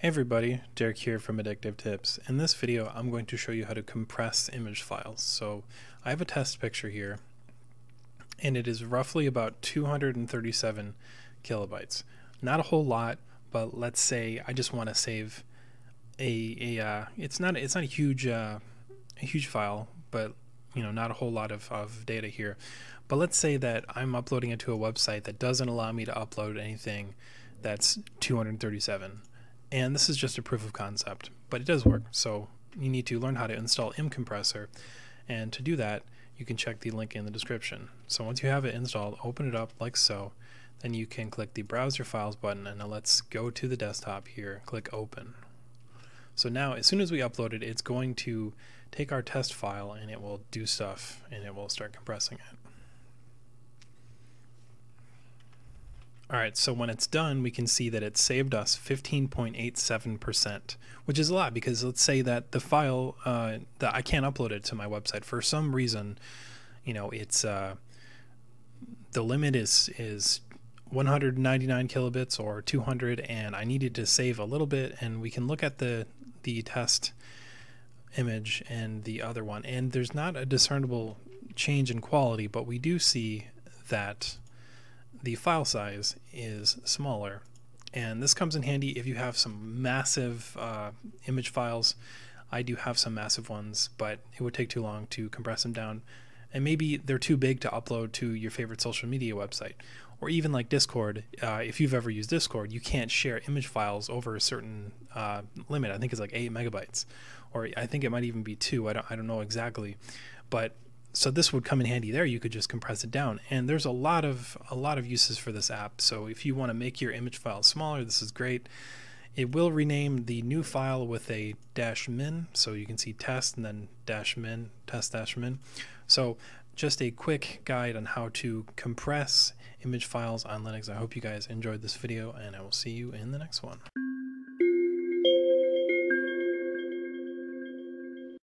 Hey everybody, Derek here from Addictive Tips. In this video, I'm going to show you how to compress image files. So I have a test picture here, and it is roughly about 237 kilobytes. Not a whole lot, but let's say I just want to save a, a uh, it's not it's not a huge uh, a huge file, but you know not a whole lot of, of data here. But let's say that I'm uploading it to a website that doesn't allow me to upload anything that's 237 and this is just a proof of concept, but it does work. So you need to learn how to install imcompressor. And to do that, you can check the link in the description. So once you have it installed, open it up like so. Then you can click the Browse Your Files button, and now let's go to the desktop here, click Open. So now, as soon as we upload it, it's going to take our test file and it will do stuff and it will start compressing it. All right, so when it's done, we can see that it saved us 15.87%, which is a lot because let's say that the file uh, that I can't upload it to my website. For some reason, you know, it's uh, the limit is is 199 kilobits or 200, and I needed to save a little bit, and we can look at the the test image and the other one, and there's not a discernible change in quality, but we do see that the file size is smaller. And this comes in handy if you have some massive uh, image files. I do have some massive ones, but it would take too long to compress them down. And maybe they're too big to upload to your favorite social media website. Or even like Discord, uh, if you've ever used Discord, you can't share image files over a certain uh, limit. I think it's like eight megabytes, or I think it might even be two. I don't, I don't know exactly, but so this would come in handy there. You could just compress it down. And there's a lot of a lot of uses for this app. So if you want to make your image file smaller this is great. It will rename the new file with a dash min. So you can see test and then dash min test dash min. So just a quick guide on how to compress image files on Linux. I hope you guys enjoyed this video and I will see you in the next one